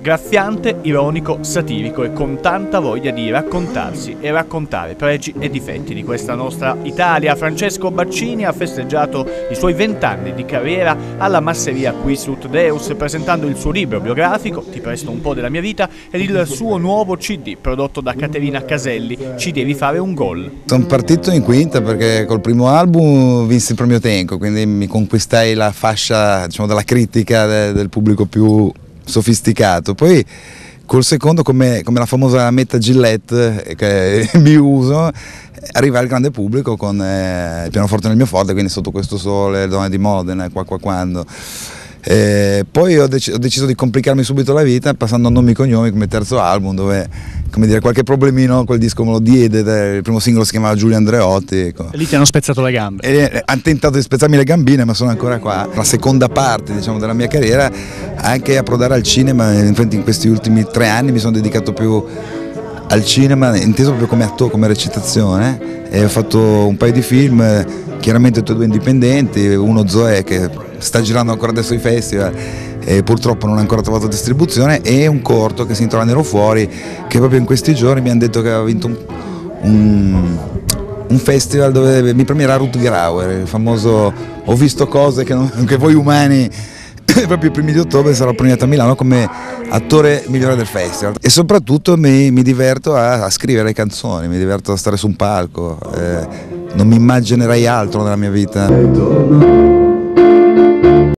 graffiante, ironico, satirico e con tanta voglia di raccontarsi e raccontare pregi e difetti di questa nostra Italia. Francesco Baccini ha festeggiato i suoi vent'anni di carriera alla masseria Quisut Deus presentando il suo libro biografico Ti presto un po' della mia vita ed il suo nuovo CD prodotto da Caterina Caselli Ci devi fare un gol. Sono partito in quinta perché col primo album vinsi il premio Tenco, quindi mi conquistai la fascia diciamo, della critica del pubblico più sofisticato. Poi col secondo, come, come la famosa meta Gillette eh, che mi uso, arriva al grande pubblico con eh, il pianoforte nel mio forte, quindi sotto questo sole, le donne di Modena, qua qua quando. E poi ho, dec ho, deciso di complicarmi subito la vita passando a nomi e cognomi come terzo album dove come dire, qualche problemino quel disco me lo diede, il primo singolo si chiamava Giulio Andreotti. Ecco. E lì ti hanno spezzato le gambe. E, eh, hanno tentato di spezzarmi le gambine ma sono ancora qua. La seconda parte diciamo, della mia carriera anche approdare al cinema, infatti in questi ultimi tre anni mi sono dedicato più al cinema, inteso proprio come attore, come recitazione e ho fatto un paio di film, chiaramente tutti e due indipendenti, uno Zoe che sta girando ancora adesso i festival e purtroppo non ha ancora trovato distribuzione e un corto che si intitola Nero Fuori che proprio in questi giorni mi hanno detto che aveva vinto un, un, un festival dove mi premierà Ruth Grauer, il famoso ho visto cose che, non, che voi umani proprio i primi di ottobre sarò premiato a Milano come attore migliore del festival e soprattutto mi, mi diverto a, a, scrivere canzoni, mi diverto a stare su un palco, eh, non mi immaginerei altro nella mia vita.